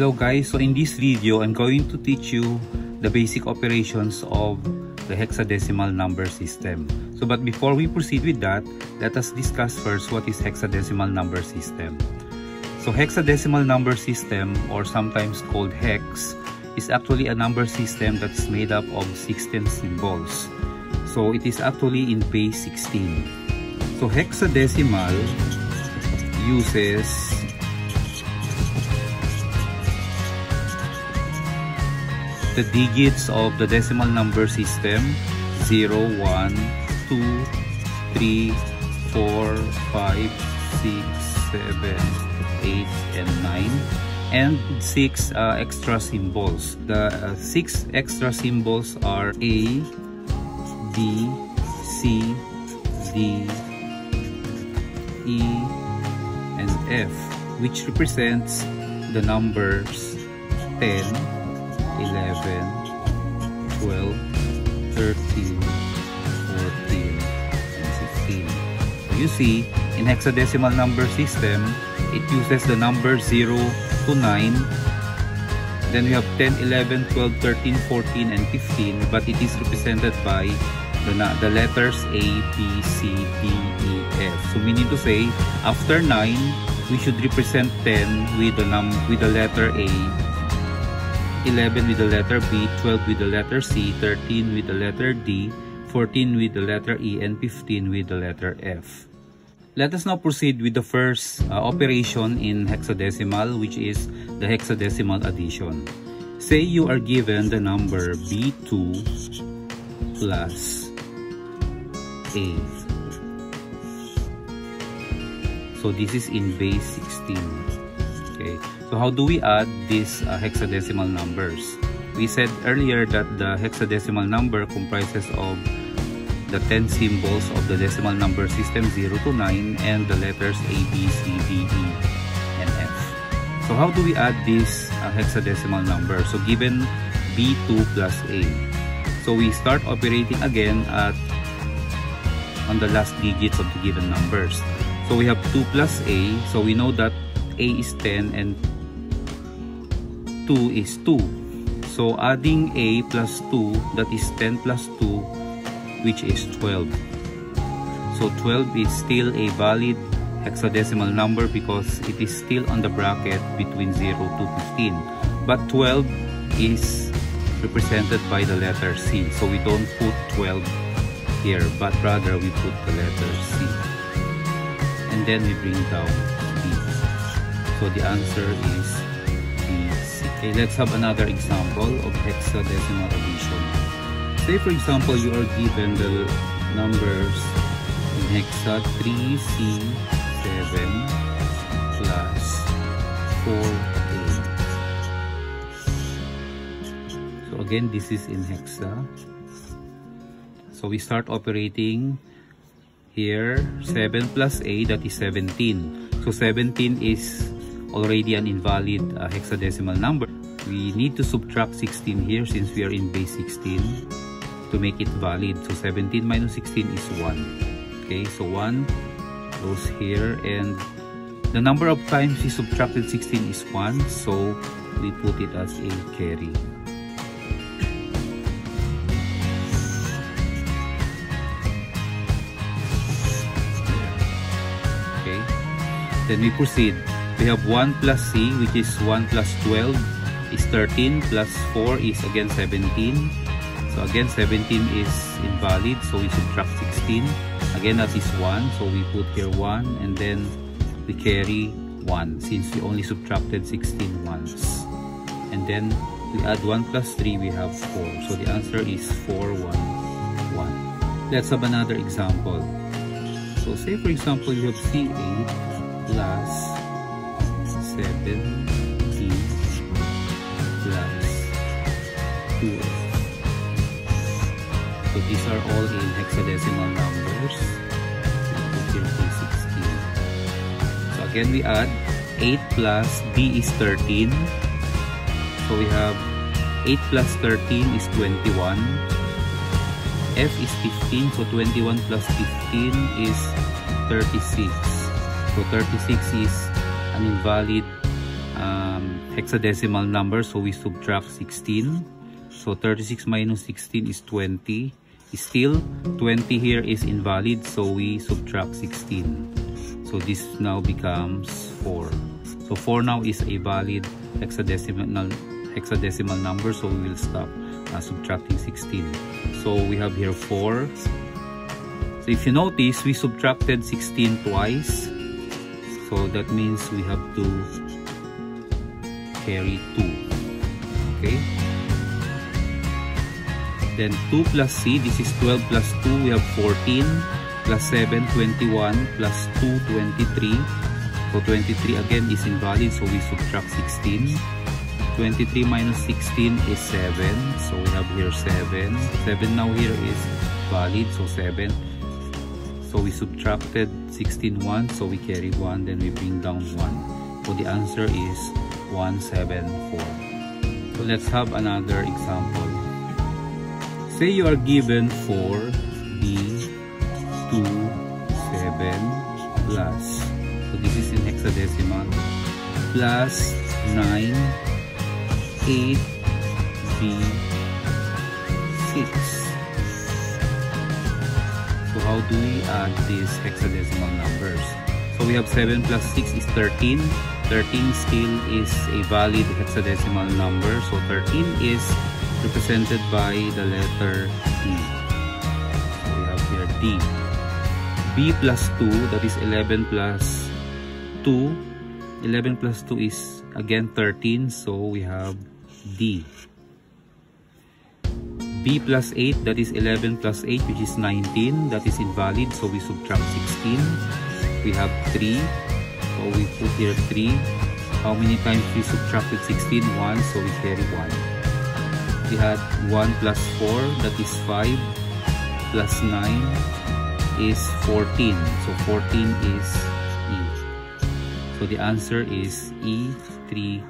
Hello guys, so in this video, I'm going to teach you the basic operations of the hexadecimal number system. So but before we proceed with that, let us discuss first what is hexadecimal number system. So hexadecimal number system or sometimes called hex is actually a number system that is made up of 16 symbols. So it is actually in base 16. So hexadecimal uses the digits of the decimal number system 0, 1, 2, 3, 4, 5, 6, 7, 8, and 9 and 6 uh, extra symbols. The uh, 6 extra symbols are A, B, C, D, E, and F which represents the numbers 10, 11, 12, 13, 14, and 15. So you see, in hexadecimal number system, it uses the number 0 to 9. Then we have 10, 11, 12, 13, 14, and 15. But it is represented by the, the letters A, B, C, D, E, F. So meaning to say, after 9, we should represent 10 with the, num with the letter A 11 with the letter B, 12 with the letter C, 13 with the letter D, 14 with the letter E, and 15 with the letter F. Let us now proceed with the first uh, operation in hexadecimal which is the hexadecimal addition. Say you are given the number B2 plus A. So this is in base 16. Okay. So how do we add these uh, hexadecimal numbers? We said earlier that the hexadecimal number comprises of the 10 symbols of the decimal number system 0 to 9 and the letters A, B, C, D, E, and F. So how do we add this uh, hexadecimal number? So given B2 plus A. So we start operating again at on the last digits of the given numbers. So we have 2 plus A. So we know that A is 10 and 2 is 2. So adding a plus 2 that is 10 plus 2 which is 12. So 12 is still a valid hexadecimal number because it is still on the bracket between 0 to 15. But 12 is represented by the letter C. So we don't put 12 here but rather we put the letter C. And then we bring down B. So the answer is Okay, let's have another example of hexadecimal addition. Say for example, you are given the numbers in hexa 3C7 plus 4A. So again, this is in hexa. So we start operating here 7 plus A that is 17. So 17 is already an invalid uh, hexadecimal number. We need to subtract 16 here since we are in base 16 to make it valid. So 17 minus 16 is 1. Okay, so 1 goes here and the number of times we subtracted 16 is 1 so we put it as a carry. Okay, then we proceed we have 1 plus C which is 1 plus 12 is 13 plus 4 is again 17 so again 17 is invalid so we subtract 16 again that is 1 so we put here 1 and then we carry 1 since we only subtracted 16 once and then we add 1 plus 3 we have 4 so the answer is 4 1 1 let's have another example. So say for example you have C8 plus 7d 2f. So these are all in hexadecimal numbers. Put here 16. So again we add 8 plus d is 13. So we have 8 plus 13 is 21. F is 15. So 21 plus 15 is 36. So 36 is an invalid um, hexadecimal number so we subtract 16 so 36 minus 16 is 20 still 20 here is invalid so we subtract 16 so this now becomes 4 so 4 now is a valid hexadecimal hexadecimal number so we will stop uh, subtracting 16 so we have here 4 so if you notice we subtracted 16 twice. So that means we have to carry 2 okay then 2 plus C, this is 12 plus 2, we have 14, plus 7, 21, plus 2, 23. So 23 again is invalid, so we subtract 16. 23 minus 16 is 7, so we have here 7. 7 now here is valid, so 7. So we subtracted 16 1, so we carry 1, then we bring down 1. So the answer is 174. So let's have another example. Say you are given 4 B 2 7 plus. So this is in hexadecimal. Plus 9 8 B 6 so how do we add these hexadecimal numbers? So we have 7 plus 6 is 13 13 still is a valid hexadecimal number. So 13 is represented by the letter D. So we have here D. B plus 2, that is 11 plus 2. 11 plus 2 is again 13, so we have D. B plus 8, that is 11 plus 8, which is 19. That is invalid, so we subtract 16. We have 3, so we put here 3. How many times we subtracted 16? 1, so we carry 1 we had 1 plus 4 that is 5 plus 9 is 14 so 14 is E. So the answer is E3DD